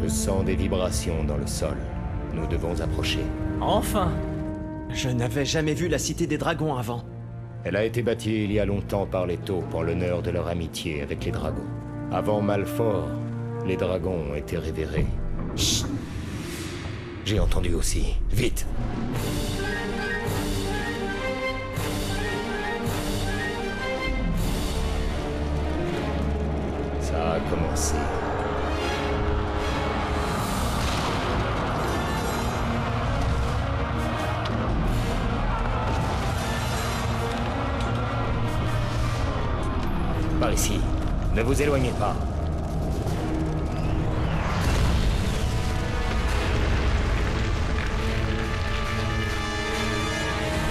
Je sens des vibrations dans le sol. Nous devons approcher. Enfin Je n'avais jamais vu la Cité des Dragons avant. Elle a été bâtie il y a longtemps par les taupes en l'honneur de leur amitié avec les dragons. Avant Malfort, les dragons ont été révérés. Chut J'ai entendu aussi. Vite Ça a commencé. Ne vous éloignez pas.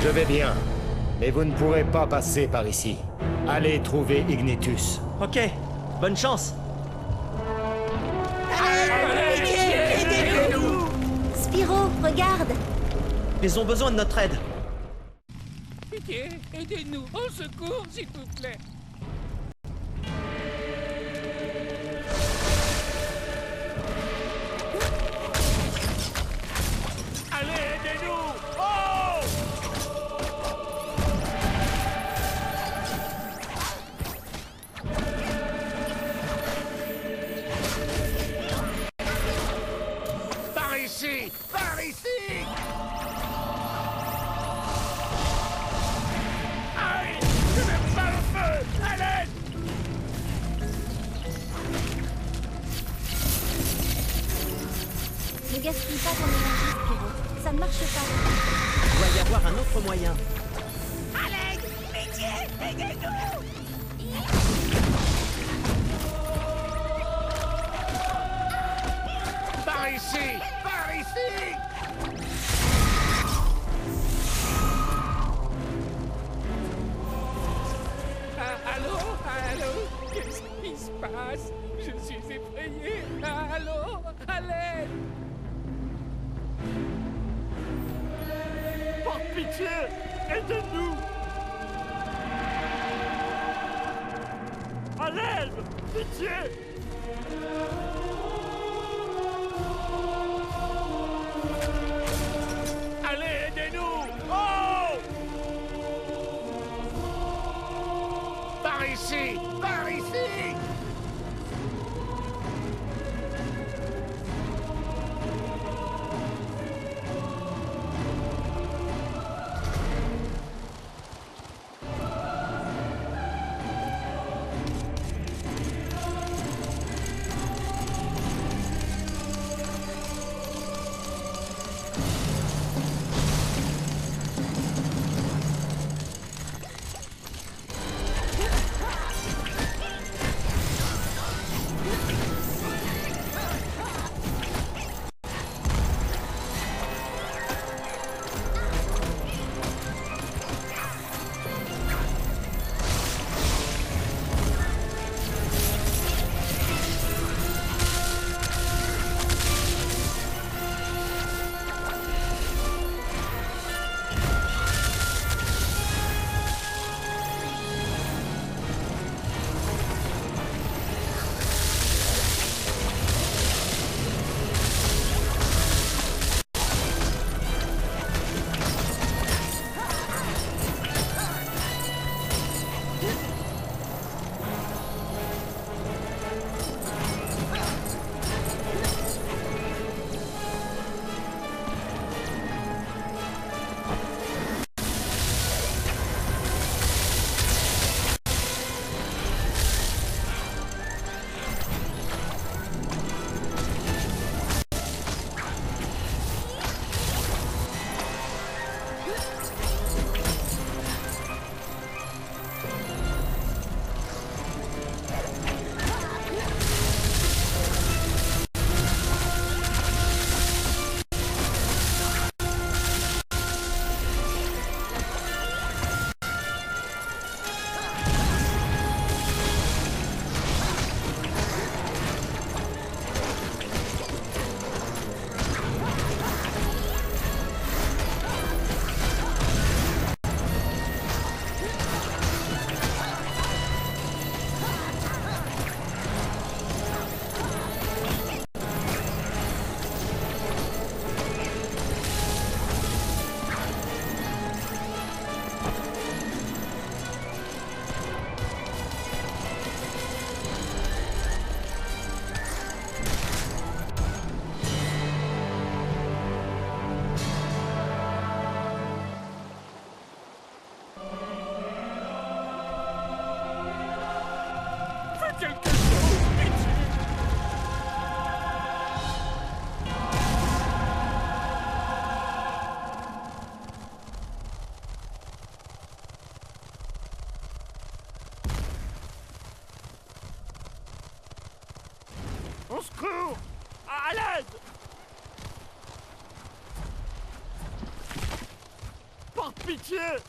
Je vais bien, mais vous ne pourrez pas passer par ici. Allez trouver Ignitus. Ok, bonne chance Spiro, regarde Ils ont besoin de notre aide. Pitié, aidez-nous, au secours, s'il vous plaît. Par ici Par ici Aïe Je n'aime pas le feu À l'aide Ne gaspille pas ton énergie, Spiro. Ça ne marche pas. Il doit y avoir un autre moyen. À l'aide Pitié Aidez-nous ici Ah, allô Allô Qu'est-ce qui se passe? Je suis effrayé Ah, Allô À Par pitié Aidez-nous. À l'aide Pitié Par ici Par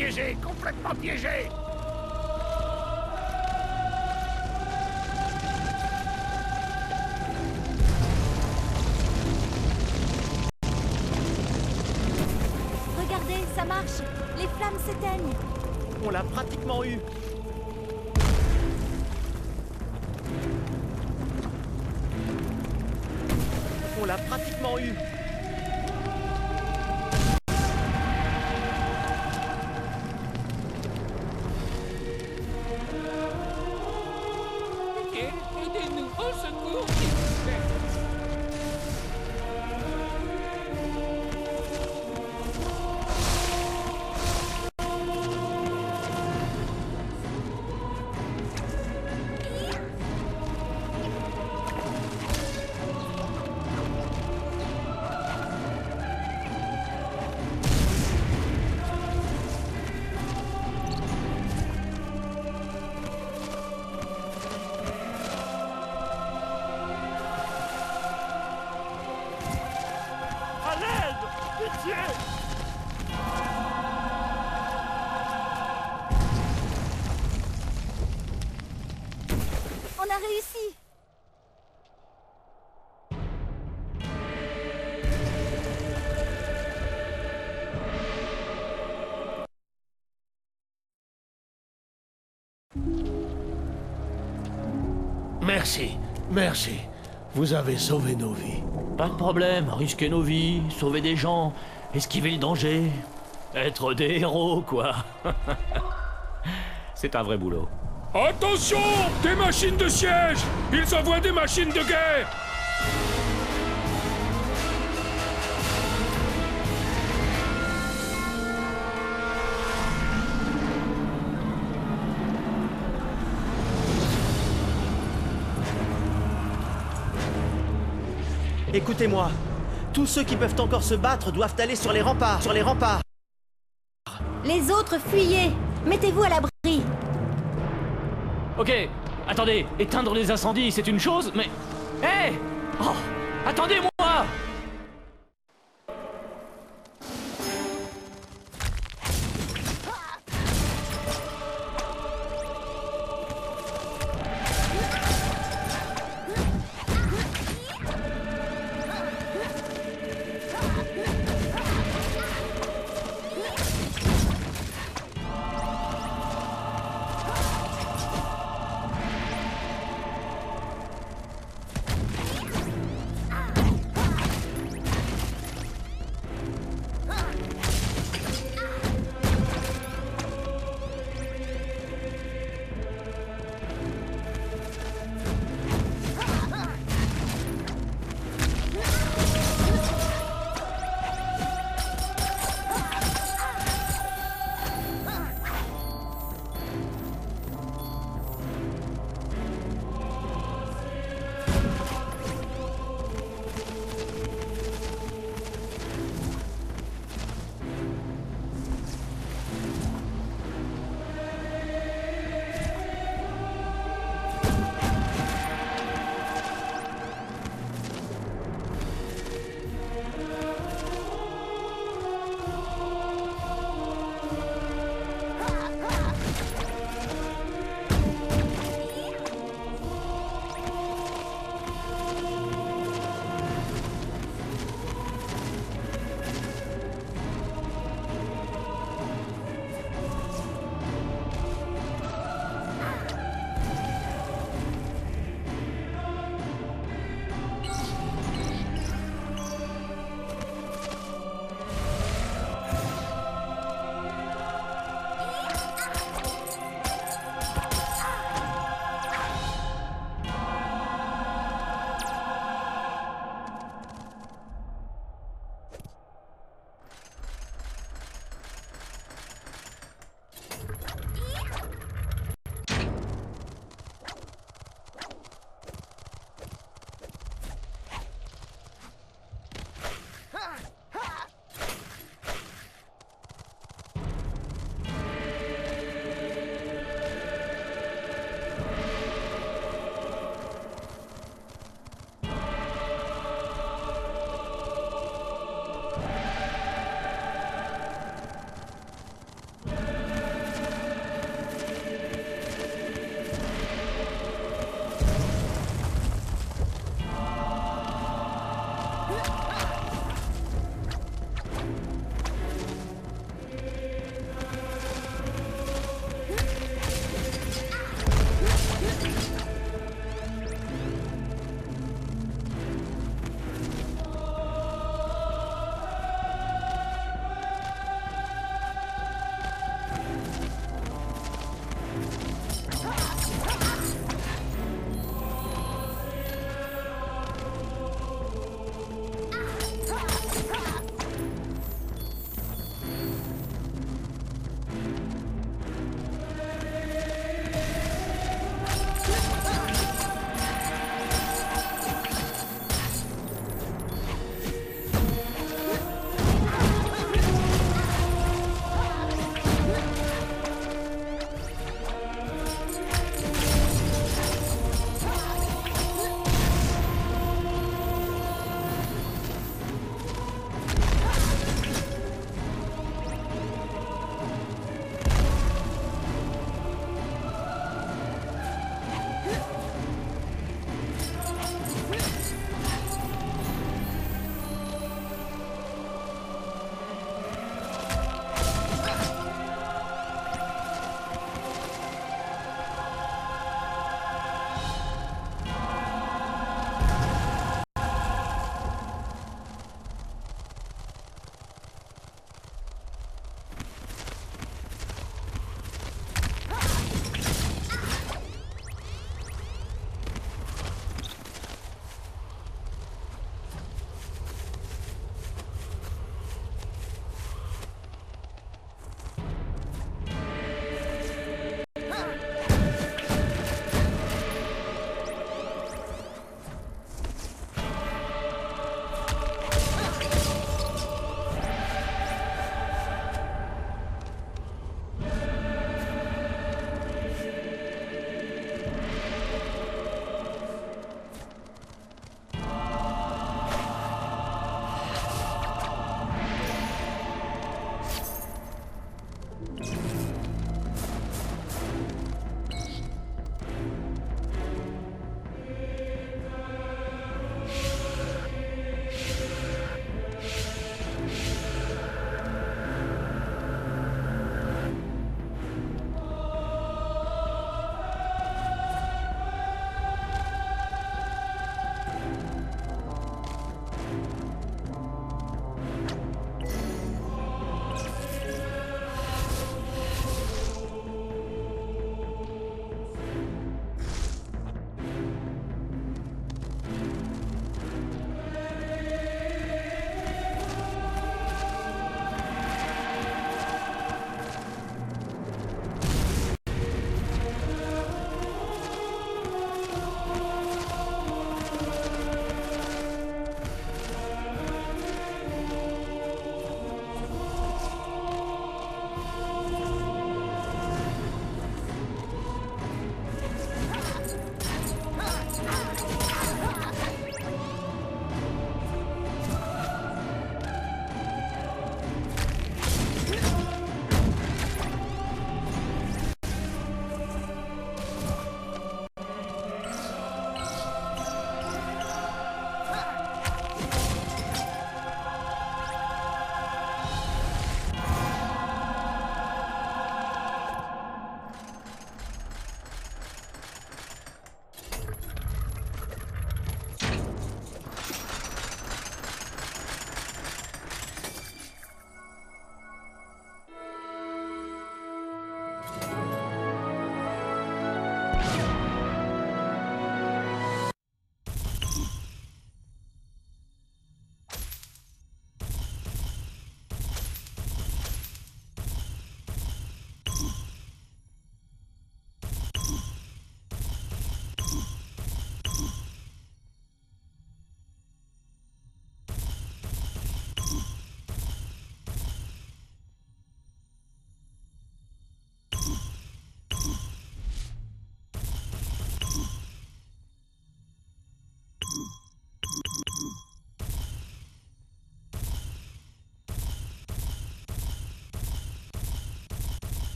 Piégés, complètement piégés Regardez, ça marche Les flammes s'éteignent On l'a pratiquement eu. On l'a pratiquement eu. Merci, merci. Vous avez sauvé nos vies. Pas de problème, risquer nos vies, sauver des gens, esquiver le danger. Être des héros, quoi. C'est un vrai boulot. Attention Des machines de siège Ils envoient des machines de guerre Écoutez-moi. Tous ceux qui peuvent encore se battre doivent aller sur les remparts. Sur les remparts. Les autres, fuyez Mettez-vous à l'abri Ok, attendez, éteindre les incendies, c'est une chose, mais... Hé Oh Attendez-moi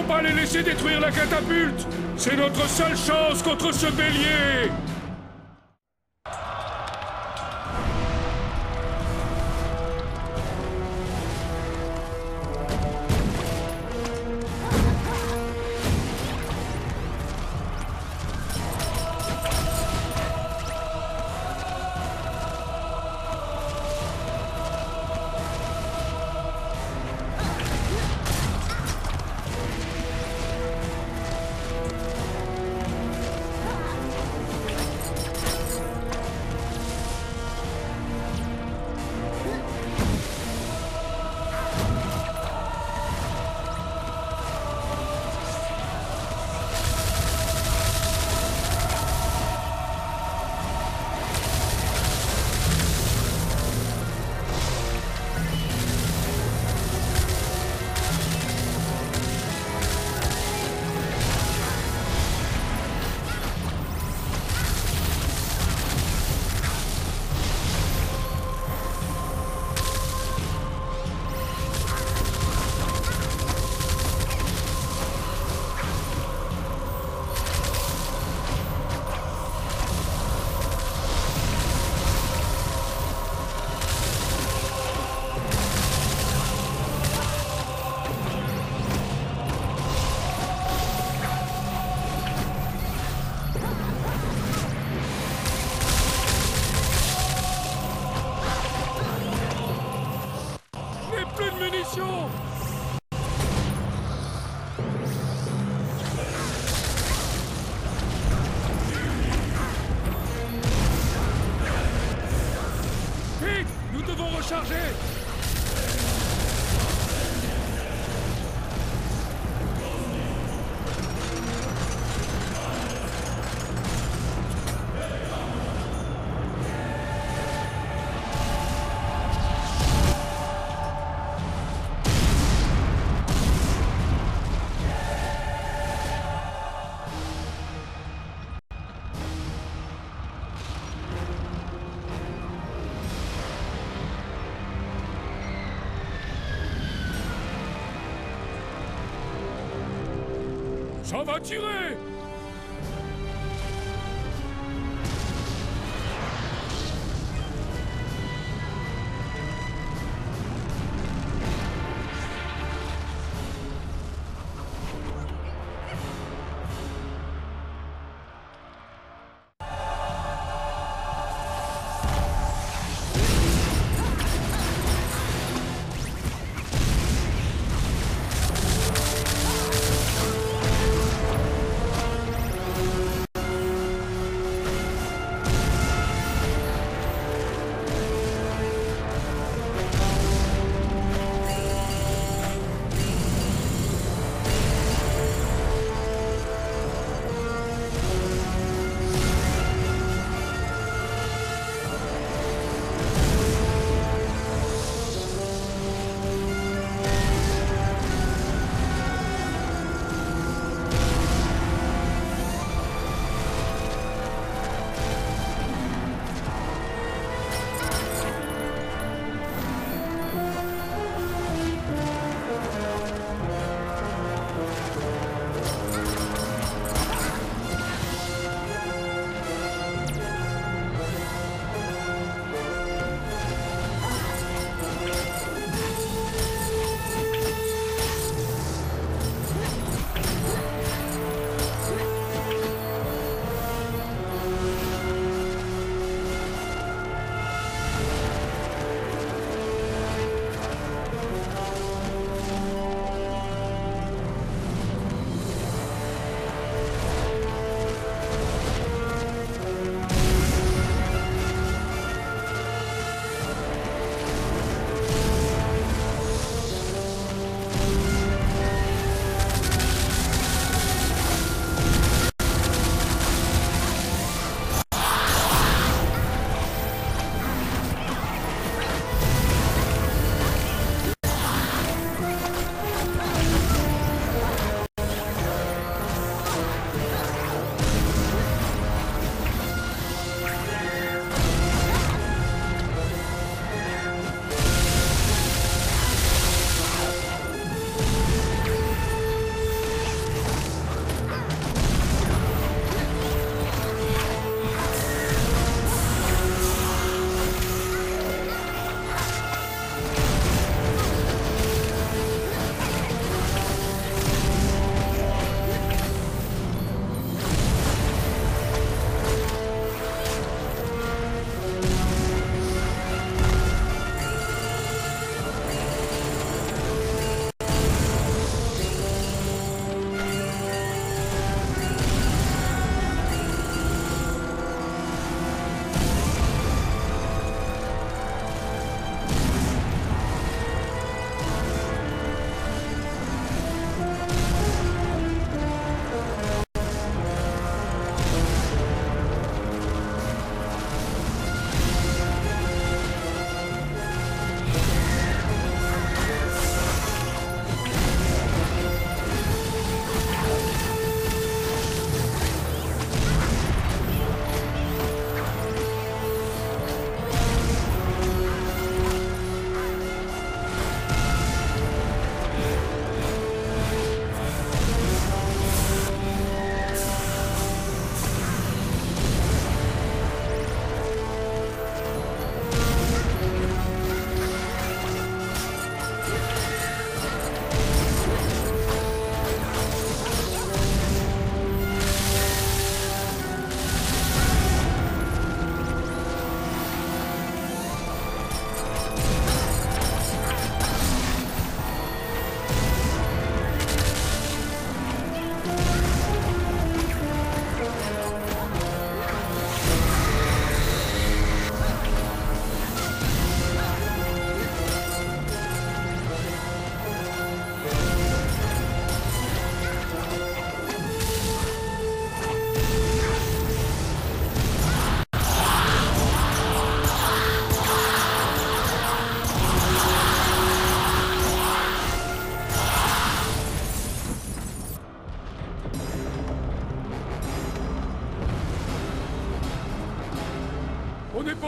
faut pas les laisser détruire la catapulte. C'est notre seule chance contre ce bélier Ça va tirer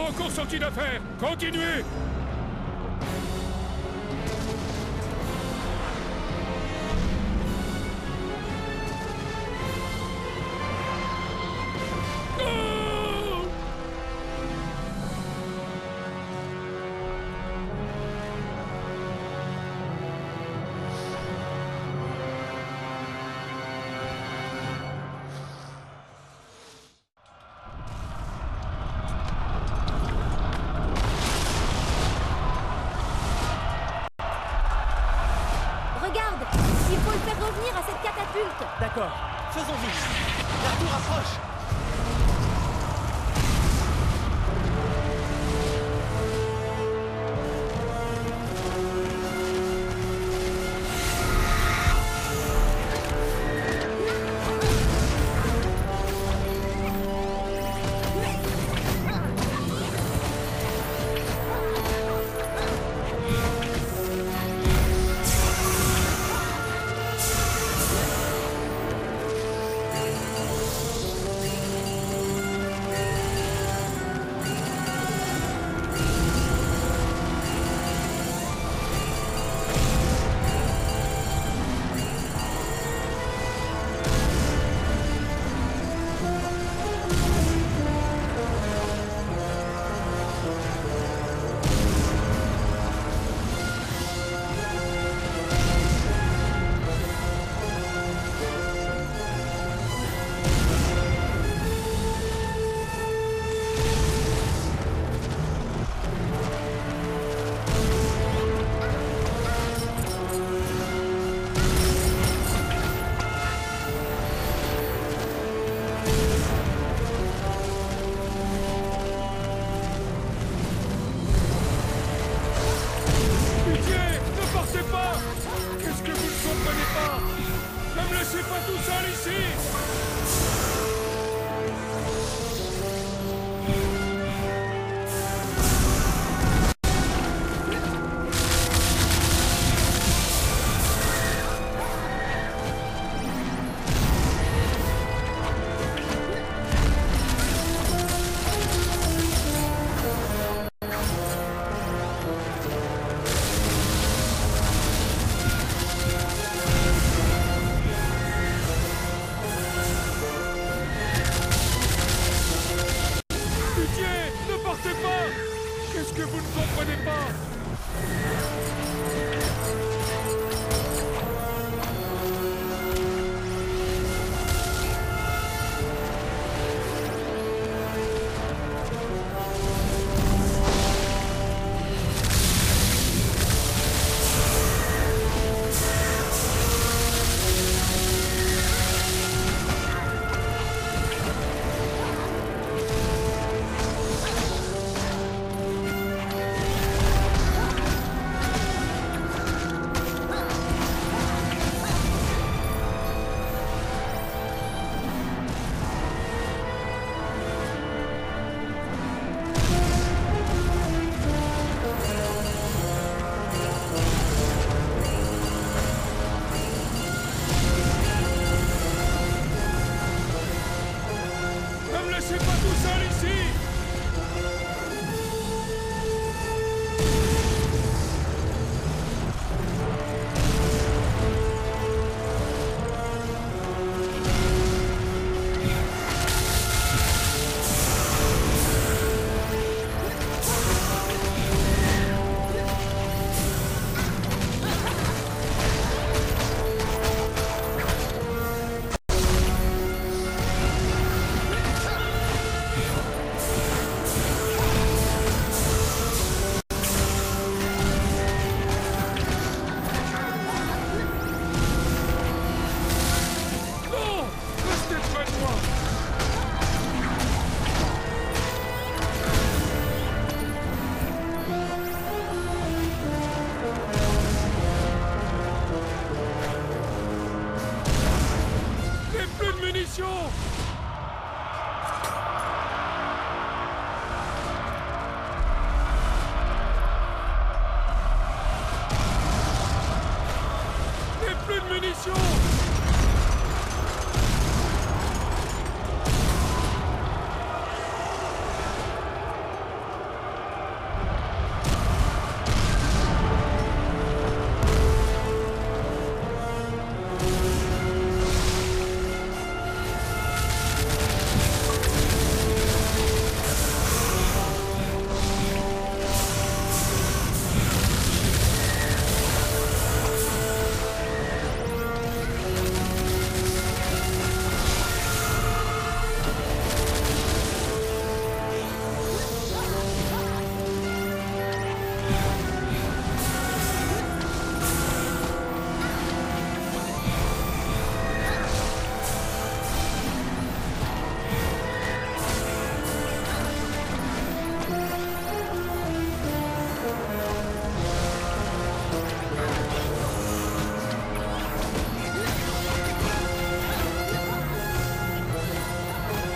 Encore sorti d'affaire Continuez. Faisons vite. La tour approche.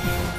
you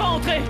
pas entrer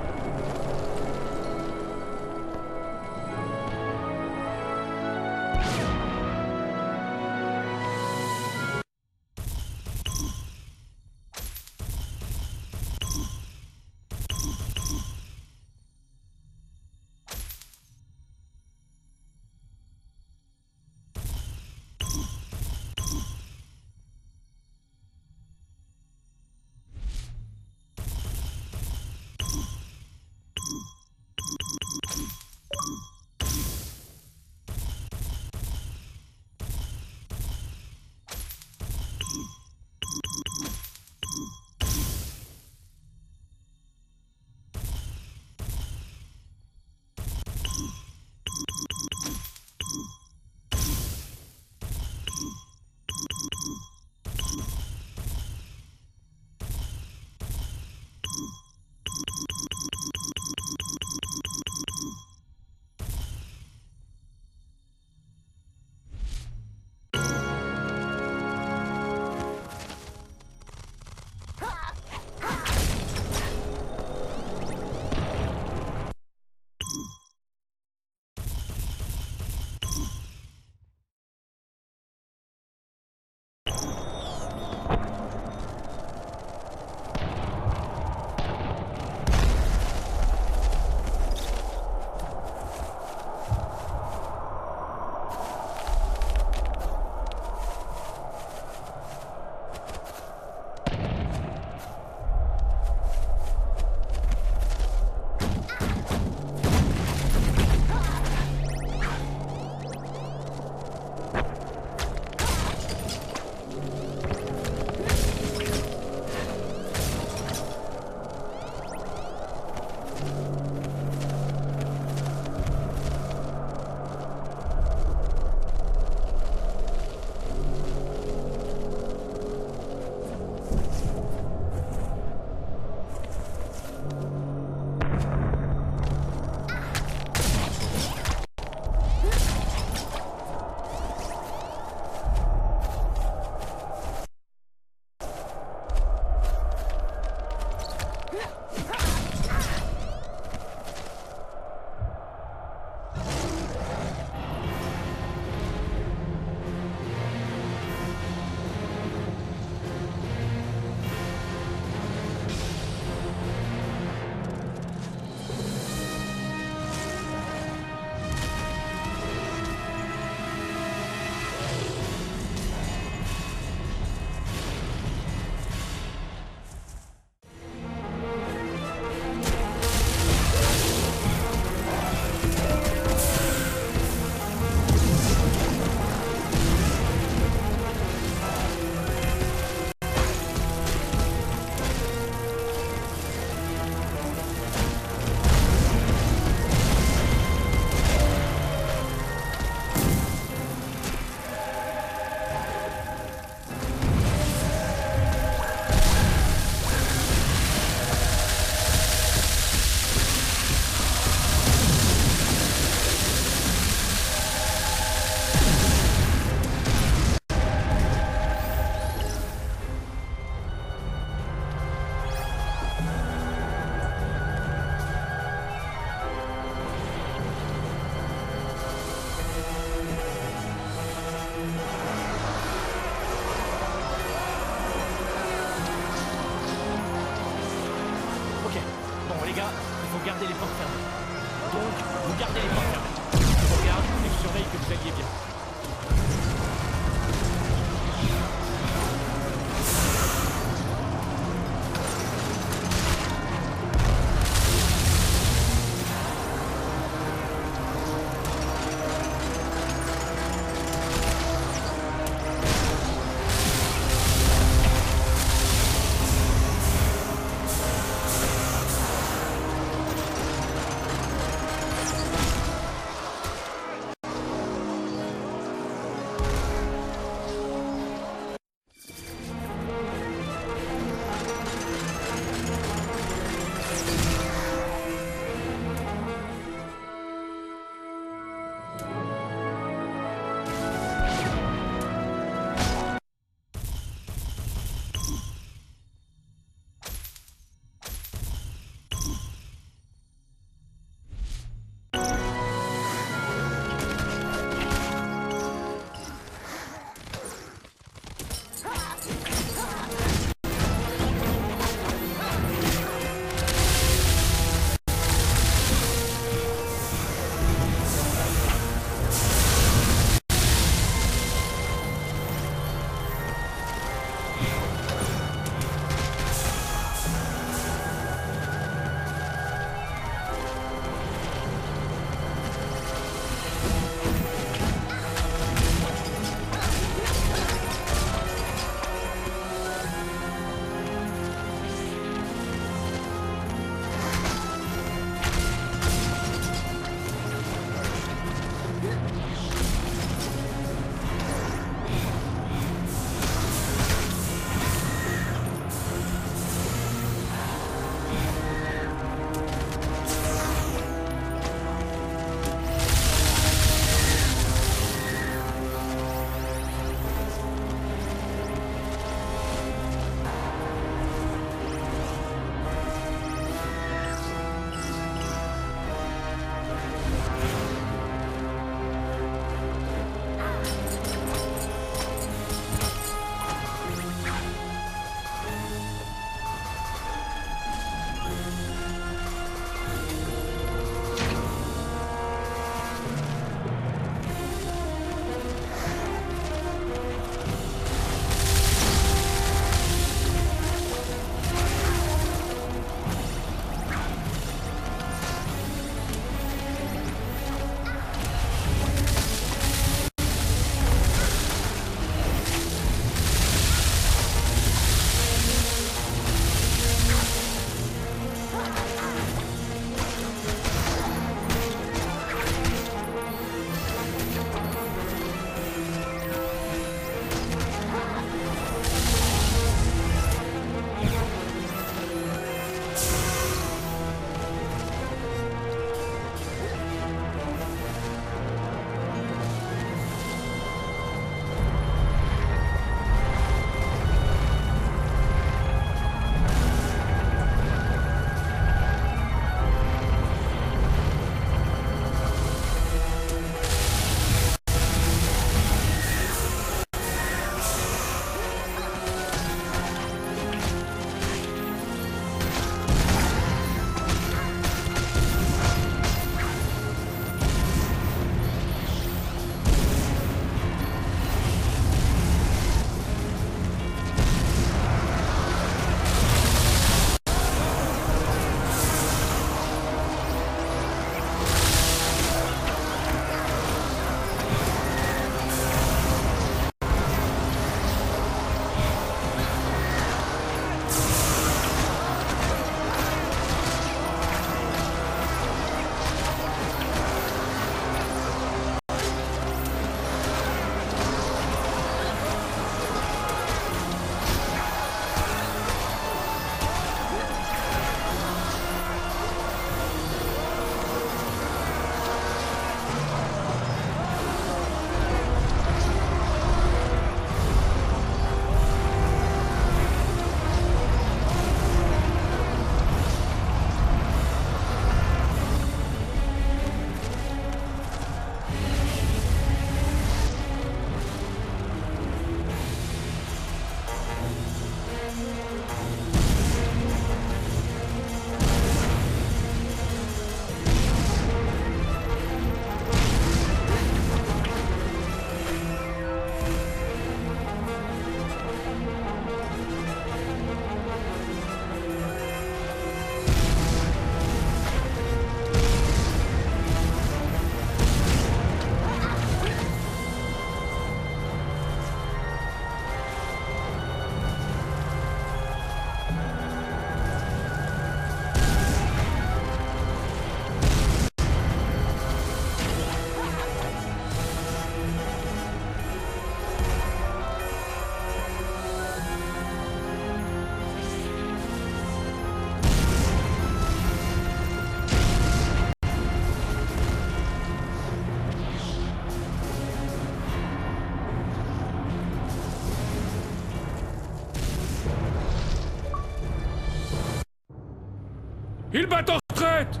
battent en retraite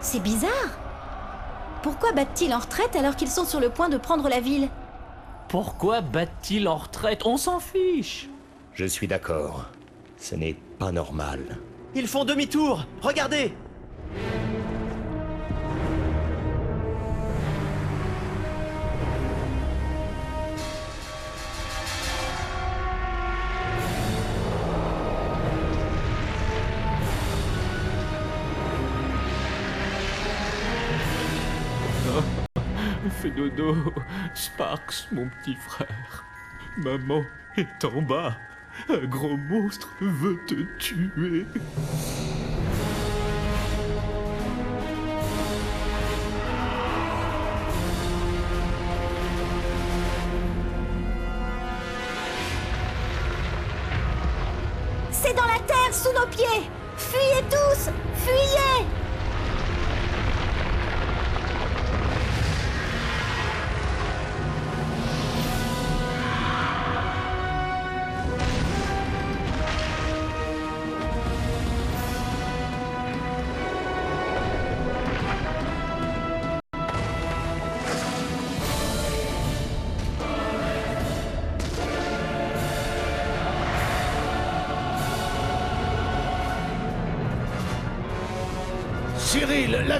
C'est bizarre. Pourquoi battent-ils en retraite alors qu'ils sont sur le point de prendre la ville? Pourquoi battent-ils en retraite? On s'en fiche Je suis d'accord. Ce n'est pas normal. Ils font demi-tour Regardez Fais Sparks, mon petit frère. Maman est en bas. Un gros monstre veut te tuer.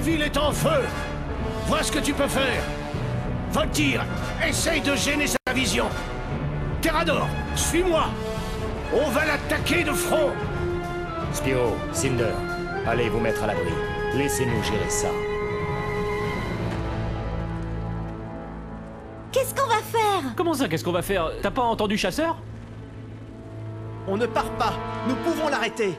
Ville est en feu. Vois ce que tu peux faire. Voltire, essaye de gêner sa vision. Terrador, suis-moi. On va l'attaquer de front. Spiro, Cinder, allez vous mettre à l'abri. Laissez-nous gérer ça. Qu'est-ce qu'on va faire? Comment ça, qu'est-ce qu'on va faire? T'as pas entendu chasseur? On ne part pas. Nous pouvons l'arrêter